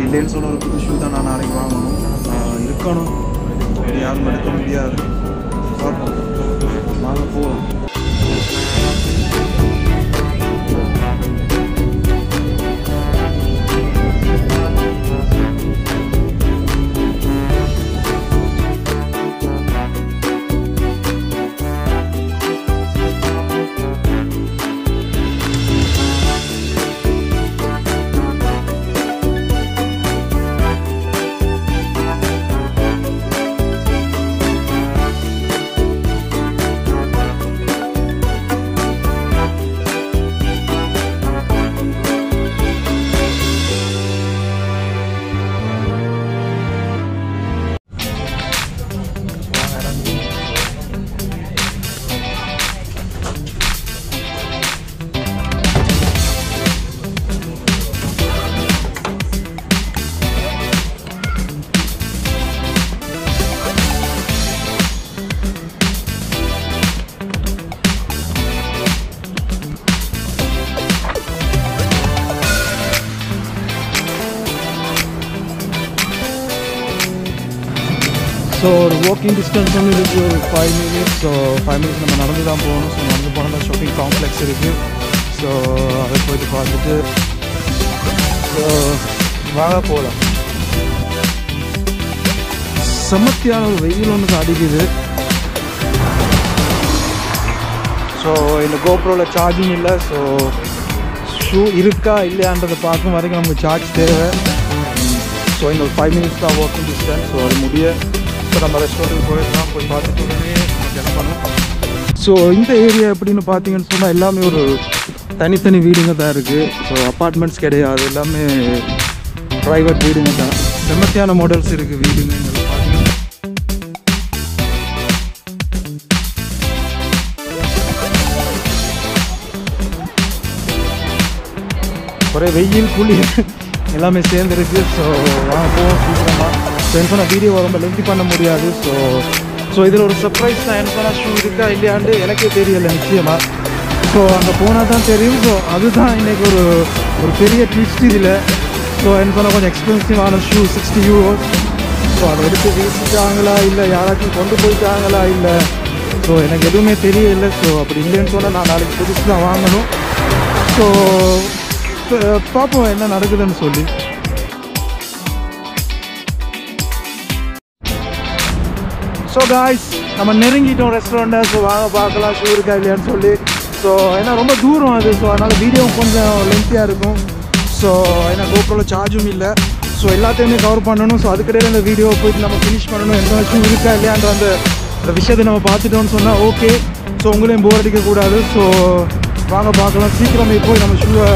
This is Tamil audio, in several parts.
இல்லைன்னு சொல்ல ஒரு புது ஷூ தான் நான் நாளைக்கு வாங்கணும் ஆஹ் இருக்கணும் அப்படி யாரும் எடுக்க முடியாது பார்ப்போம் வாங்க போகலாம் ஸோ ஒரு வாக்கிங் டிஸ்டன்ஸ் வந்து இருக்குது ஒரு five minutes so five minutes நம்ம நடந்து தான் போகணும். ஸோ நடந்து போனால் ஷாப்பிங் காம்ப்ளெக்ஸ் இருக்குது ஸோ அதை போயிட்டு பார்த்துட்டு ஸோ வாங்க போகலாம் சமத்தியான ஒரு வெயில் ஒன்று அடிக்குது ஸோ இந்த கோப்ரோவில் சார்ஜிங் இல்லை. ஸோ ஷூ இருக்கா இல்லையான்றதை பார்க்கும் வரைக்கும் நமக்கு சார்ஜ் தேவை. ஸோ இன்னொரு ஃபைவ் மினிட்ஸ் தான் வாக்கிங் டிஸ்டன்ஸ் ஸோ அது முடிய ஸோ நம்ம ரெஸ்டாரண்ட்டுக்கு போயிடலாம் போய் பார்த்துட்டு உடனே ஸோ இந்த ஏரியா எப்படின்னு பார்த்தீங்கன்னு சொன்னால் எல்லாமே ஒரு தனித்தனி வீடுங்க தான் இருக்குது ஸோ அப்பார்ட்மெண்ட்ஸ் கிடையாது எல்லாமே ப்ரைவேட் வீடுங்க தான். செமத்தியான மாடல்ஸ் இருக்குது வீடுங்க. ஒரே வெயில் குளிர் எல்லாமே சேர்ந்துருக்கு. ஸோ வாங்க போவோம் சீக்கிரமாக ஸோ எனக்கு சொன்ன வீடியோ ரொம்ப லென்த்தி பண்ண முடியாது. ஸோ ஸோ இதில் ஒரு சர்ப்ரைஸ் தான் எனக்கு ஷூ இருக்கா இல்லையாண்டு எனக்கே தெரியலை நிச்சயமாக ஸோ அங்கே போனால் தான் தெரியும். ஸோ அதுதான் இன்றைக்கி ஒரு ஒரு பெரிய ட்விஸ்ட் இதில். ஸோ எனக்கு சொன்னால் கொஞ்சம் எக்ஸ்பென்சிவான ஷூ சிக்ஸ்டி யூரோஸ் ஸோ அதை எடுத்து வீசிட்டாங்களா இல்லை யாராச்சும் கொண்டு போயிட்டாங்களா இல்லை. ஸோ எனக்கு எதுவுமே தெரியல ஸோ அப்படி இல்லைன்னு சொன்னால் நான் நாளைக்கு புதுசு தான் வாங்கணும். ஸோ பார்ப்போம் என்ன நடக்குதுன்னு சொல்லி. ஸோ காய்ஸ் நம்ம நெருங்கிட்டோம் ரெஸ்டாரண்ட்டை ஸோ வாங்க பார்க்கலாம் ஷூ இருக்கா இல்லையான்னு சொல்லி. ஸோ ஏன்னா ரொம்ப தூரம் அது ஸோ அதனால் வீடியோ கொஞ்சம் லென்த்தியாக இருக்கும். ஸோ ஏன்னா கோப்ரோவில் சார்ஜும் இல்லை. ஸோ எல்லாத்தையுமே கவர் பண்ணணும். ஸோ அதுக்கிடையில் இந்த வீடியோ போயிட்டு நம்ம ஃபினிஷ் பண்ணணும். எந்த ஷூ இருக்கா இல்லையான்ற அந்த அந்த விஷயத்தை நம்ம பார்த்துட்டோம்னு சொன்னால் ஓகே ஸோ உங்களையும் போர் அடிக்கக்கூடாது ஸோ வாங்க பார்க்கலாம். சீக்கிரமே போய் நம்ம ஷூவை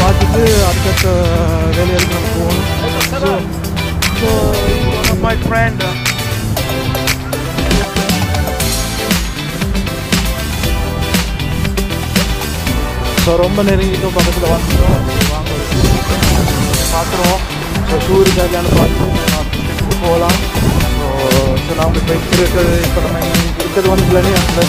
பார்த்துட்டு அடுத்தடுத்த வேலைகளுக்கு நம்ம போகணும். So so my friend so ரொம்ப நெருங்கிட்டோம் பக்கத்தில் வந்துட்டோம் வாங்க. பார்க்குறோம் ஸோ ஷூ இருக்கான்னு பார்த்து போகலாம். ஸோ ஸோ நம்ம இப்போ இருக்கிறது இப்போ நம்ம இருக்கிறது வந்து பிளானே அந்த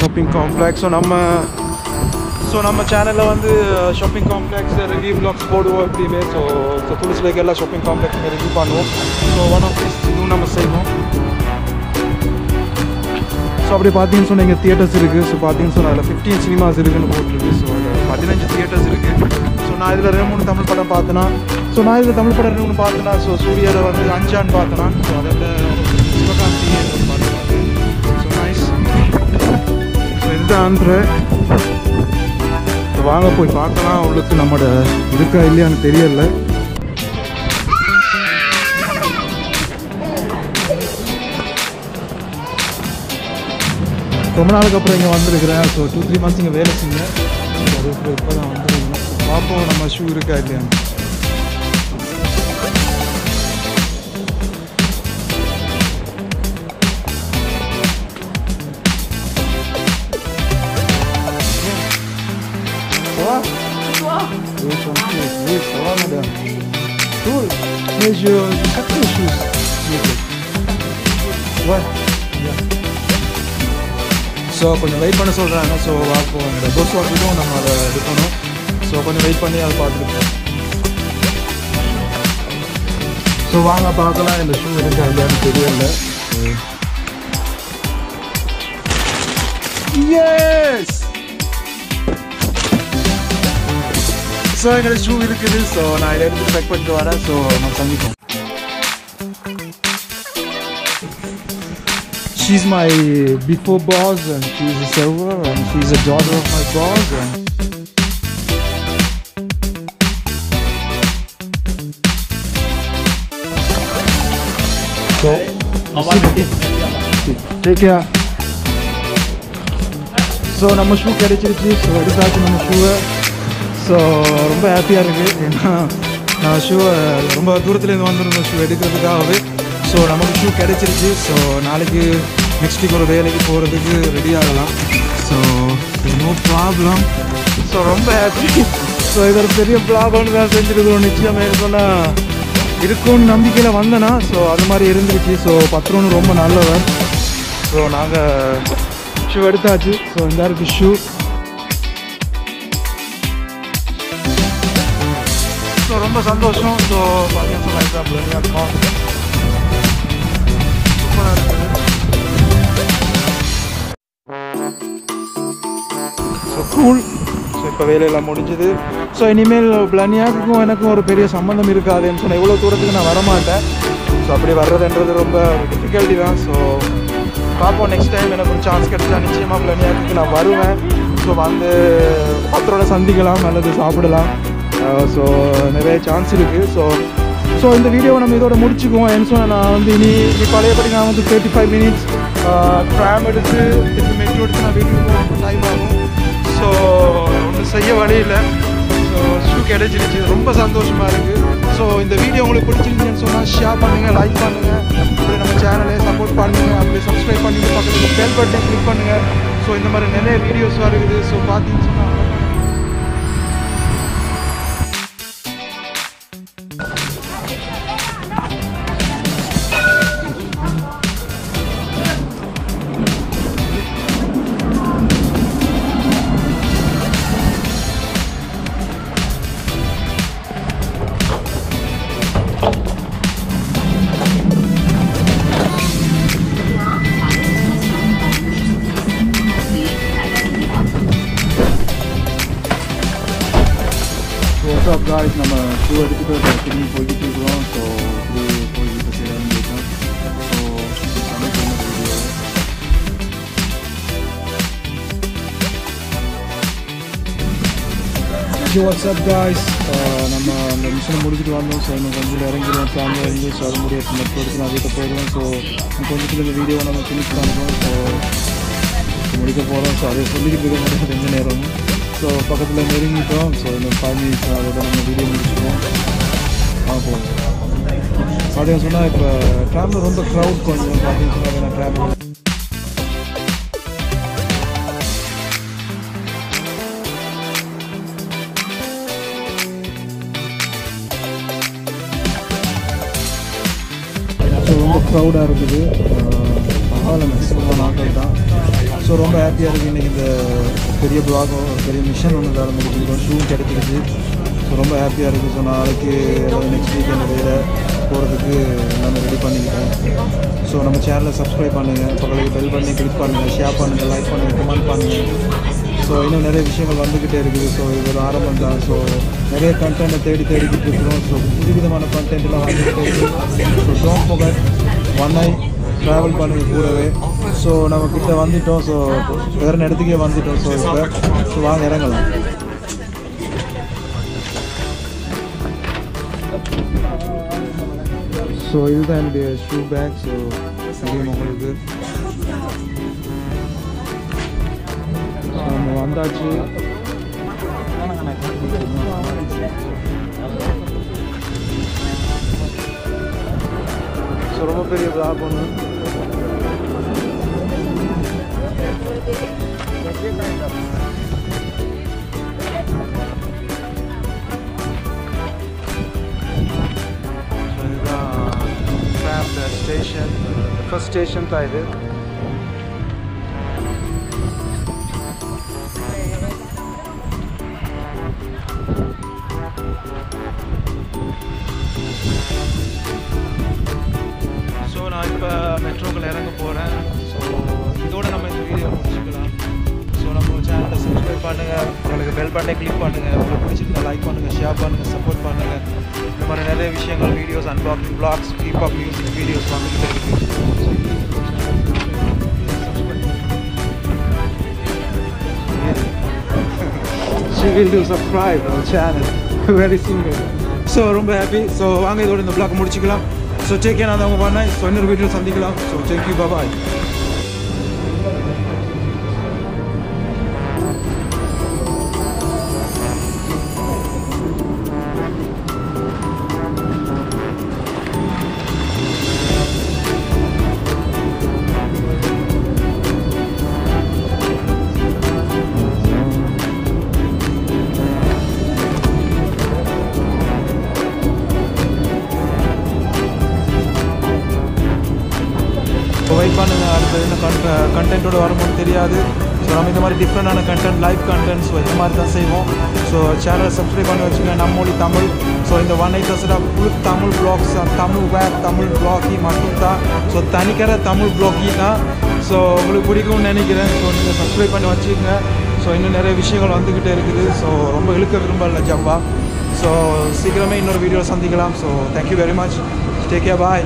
ஷாப்பிங் காம்ப்ளெக்ஸும் நம்ம ஸோ நம்ம சேனலில் வந்து ஷாப்பிங் காம்ப்ளெக்ஸ் ரிவ்யூ பிளாக்ஸ் போடுவோம் எப்படியுமே ஸோ ஸோ துளசிலேக்கு எல்லாம் ஷாப்பிங் காம்ப்ளெக்ஸுமே ரிவ்யூ பண்ணுவோம். ஸோ ஒன் ஆஃப் திஸ் இதுவும் நம்ம செய்வோம். ஸோ அப்படி பார்த்தீங்கன்னு சொன்னால் இங்கே தியேட்டர்ஸ் இருக்குது ஸோ பார்த்தீங்கன்னு சொன்னால் அதில் ஃபிஃப்டீன் சினிமாஸ் இருக்குன்னு போட்டிருக்கு. ஸோ பதினஞ்சு தியேட்டர்ஸ் இருக்குது ஸோ நான் இதில் ரெண்டு மூணு தமிழ் படம் பார்த்தேன்னா ஸோ நான் இதில் தமிழ் படம் ரெண்டு மூணு பார்த்தேன்னா ஸோ சூர்யாவில் வந்து அஞ்சான்னு பார்த்தேன்னா ஸோ அதில் சிவகாந்தி பார்த்தேன். ஸோ நைஸ் ஸோ இதுதான் ஆந்திர. வாங்க போய் பார்க்கலாம் அவளுக்கு நம்மளோட இருக்கா இல்லையான்னு தெரியல. ரொம்ப நாளுக்கு அப்புறம் இங்கே வந்திருக்கிறேன். ஸோ டூ த்ரீ மந்த்ஸ் இங்கே வேலை செஞ்சேன். அது இப்போ தான் வந்துருக்கேன் பார்ப்போம் நம்ம ஷூ இருக்கா இல்லையான்னு. Here's some shoes. Oui, ça va, madame. Cool. Mais je, je cherche les shoes. Ouais. So கொஞ்சம் வெயிட் பண்ண சொல்கிறாங்க ஸோ அப்போ அந்த பஸ் வாக்கிட்டும் நம்ம அதை எடுக்கணும் ஸோ கொஞ்சம் வெயிட் பண்ணி அதை பார்த்துருக்கோம் ஸோ வாங்க பார்க்கலாம் இந்த ஷூ இருக்கா இல்லையான்னு தெரியல எஸ் ஸோ எங்களோட ஷூ இருக்குது ஸோ நான் இதை எடுத்து செக் பண்ணிட்டு வரேன் ஸோ நம்ம சந்திப்போம் She's my before boss and she's a server and she's a daughter of my boss and So, take care. So நம்ம ஷூ கிடைச்சிருச்சு ஸோ எடுத்தாச்சு நம்ம ஷூவை ஸோ ரொம்ப ஹாப்பியாக இருக்குது ஏன்னா நான் ஷூவை ரொம்ப தூரத்துலேருந்து வந்திருந்தோம் ஷூ எடுக்கிறதுக்காகவே. ஸோ நமக்கு ஷூ கிடைச்சிருச்சு. ஸோ நாளைக்கு நெக்ஸ்ட் வீக் ஒரு வேலைக்கு போகிறதுக்கு ரெடி ஆகலாம் ஸோ நோ ப்ராப்ளம் ஸோ ரொம்ப ஹாப்பி ஸோ இது ஒரு பெரிய ப்ராப்ளம்னு தான் செஞ்சுருக்கோம் நிச்சயமாக இருக்கோன்னா இருக்கும்னு நம்பிக்கையில் வந்தேனா ஸோ அது மாதிரி இருந்துருச்சு. ஸோ பத்திரம்னு ரொம்ப நல்லவர் ஸோ நாங்கள் ஷூ எடுத்தாச்சு. ஸோ இந்த இருக்கு ஷூ ரொம்ப சந்தோஷம் ஸோ பார்த்தீங்கன்னா எக்ஸாம்பிள் இருக்கும் சூப்பராக இருக்குது ஸோ கூல் ஸோ இப்போ வேலையெல்லாம் முடிஞ்சுது. ஸோ இனிமேல் பிளனியாக்குக்கும் எனக்கும் ஒரு பெரிய சம்மந்தம் இருக்காதுன்னு சொன்னால் இவ்வளோ தூரத்துக்கு நான் வரமாட்டேன். ஸோ அப்படி வர்றதுன்றது ரொம்ப டிஃபிகல்ட்டி தான். ஸோ பார்ப்போம் நெக்ஸ்ட் டைம் எனக்கு ஒரு சான்ஸ் கிடைச்சா நிச்சயமாக பிளனியாக்கு நான் வருவேன். ஸோ வந்து பத்தரோட சந்திக்கலாம் அல்லது சாப்பிடலாம். Uh, ஸோ நிறைய சான்ஸ் இருக்குது ஸோ ஸோ இந்த வீடியோவை நம்ம இதோட முடிச்சுக்குவோம். என்ன சொன்னால் நான் வந்து இனி இனி பழையபடி நான் வந்து தேர்ட்டி ஃபைவ் மினிட்ஸ் ட்ராம் எடுத்து திருப்பி மெட்ரோ எடுத்து நான் வீட்டுக்கு போக டைம் ஆகும். ஸோ ஒன்றும் செய்ய வழி இல்லை. ஸோ ஷூ கிடைச்சிருச்சு ரொம்ப சந்தோஷமாக இருக்குது ஸோ இந்த வீடியோ உங்களுக்கு பிடிச்சிருந்துச்சுன்னு சொன்னால் ஷேர் பண்ணுங்கள் லைக் பண்ணுங்கள் அப்படி நம்ம சேனலை சப்போர்ட் பண்ணுங்கள் அப்படி சப்ஸ்கிரைப் பண்ணிட்டு பக்கத்தில் பெல் பட்டன் கிளிக் பண்ணுங்கள் ஸோ இந்த மாதிரி நிறைய வீடியோஸ் வருது. ஸோ பார்த்தீங்கன்னு சொன்னால் ஸோ வாட்ஸ்அப் காய்ஸ் நம்ம அந்த மிஷினை முடிச்சுட்டு வந்தோம். ஸோ இன்னும் கொஞ்சம் இறங்கிடுவோம் ஃபேமிலியாக இருந்து ஸோ அது முடிய மெட்ரோ எடுத்து நான் வீட்டை போயிடுவோம் ஸோ கொஞ்சத்தில் இந்த வீடியோ நம்ம ஃபினிஷ் பண்ணுறோம் ஸோ முடிக்க போகிறோம் ஸோ அதை சொல்லிக்கிட்டு இருக்க முடியாது ரெண்டு நேரம். ஸோ பக்கத்தில் நெருங்கிட்டோம். ஸோ இன்னும் ஃபைவ் மினிட்ஸ் அதோட நம்ம வீடியோ முடிச்சுருவோம் பார்ப்போம். பார்த்தீங்கன்னு சொன்னால் இப்போ ட்ராமில் ரொம்ப க்ரௌட் கொஞ்சம். பார்த்தீங்கன்னா ட்ராவல் ப்ரௌடாக இருக்குது. பரவாயில்ல ரொம்ப நாட்கள் தான். ஸோ ரொம்ப ஹாப்பியாக இருக்குது இன்றைக்கி இந்த பெரிய பிளாக் ஒரு பெரிய மிஷன் ஒன்று வேலை முடிச்சிருக்கோம் ஷூ கிடைச்சிருச்சு. ஸோ ரொம்ப ஹாப்பியாக இருக்குது ஸோ நாளைக்கு நெக்ஸ்ட் வீக் என்ன வேறு போகிறதுக்கு எல்லாமே ரெடி பண்ணிக்கிட்டேன். ஸோ நம்ம சேனலை சப்ஸ்கிரைப் பண்ணுங்கள் பக்கத்துக்கு பெல் பண்ணி கிளிக் பண்ணுங்கள் ஷேர் பண்ணுங்கள் லைக் பண்ணுங்கள் கமெண்ட் பண்ணுங்கள் ஸோ இன்னும் நிறைய விஷயங்கள் வந்துக்கிட்டே இருக்குது. ஸோ இது ஒரு ஆரம்பம் தான் ஸோ நிறைய கண்டென்ட்டை தேடி தேடிக்கிட்டு இருக்கிறோம். ஸோ புது விதமான கண்டென்ட்லாம் வந்துக்கிட்டே இருக்குது so don't forget one I travel பண்ணுங்க கூடவே. ஸோ நம்ம கிட்ட வந்துட்டோம். ஸோ வேற இடத்துக்கே வந்துட்டோம். ஸோ இப்போ ஸோ வாங்க இறங்கலாம். ஸோ இதுதான் என்னுடைய ஷூ பேக் ஸோ தெரியும் உங்களுக்கு? நம்ம வந்தாச்சு. ரொம்ப பெரிய பிளாக் ஒன்று station, the first station இது Thank you. இப்போ மெட்ரோக்கில் இறங்க போகிறேன் ஸோ இதோட நம்ம இந்த வீடியோ முடிச்சுக்கலாம். ஸோ நம்ம சேனலை சப்ஸ்கிரைப் பண்ணுங்கள் உங்களுக்கு பெல் பட்டனை கிளிக் பண்ணுங்கள் உங்களுக்கு பிடிச்சிருந்தா லைக் பண்ணுங்கள் ஷேர் பண்ணுங்கள் சப்போர்ட் பண்ணுங்கள் இந்த மாதிரி நிறைய விஷயங்கள் videos unboxing vlogs keep music videos வந்துக்கிட்டே இருக்குது she will do subscribe our channel. Very soon so ரொம்ப ஹாப்பி ஸோ வாங்க இதோட இந்த பிளாக் முடிச்சுக்கலாம். ஸோ டேக் கேர் நான் அவங்க பண்ணேன் ஸோ இன்னொரு வீடியோ சந்திக்கலாம் ஸோ தேங்க்யூ பாபாய் வெயிட் பண்ணுங்க. அடுத்தது என்ன கண்ட கண்டென்ட்டோட வரும்போது தெரியாது. ஸோ நம்ம இந்த மாதிரி டிஃப்ரெண்டான கண்டென்ட் லைவ் கண்டென்ட் ஸோ இந்த மாதிரி தான் செய்வோம். ஸோ சேனலை சப்ஸ்கிரைப் பண்ணி வச்சுங்க நம்மொழி தமிழ். ஸோ இந்த one eight Dasara full Tamil vlogs Tamil where Tamil பிளாகி மட்டும் தான் ஸோ தனிக்கிற தமிழ் பிளாகி தான். ஸோ உங்களுக்கு பிடிக்கும்னு நினைக்கிறேன். ஸோ நீங்கள் சப்ஸ்கிரைப் பண்ணி வச்சுக்கோங்க. ஸோ இன்னும் நிறைய விஷயங்கள் வந்துக்கிட்டே இருக்குது. ஸோ ரொம்ப இழுக்க விரும்பல ஜப்பா. ஸோ சீக்கிரமே இன்னொரு வீடியோ சந்திக்கலாம். So thank you very much take care bye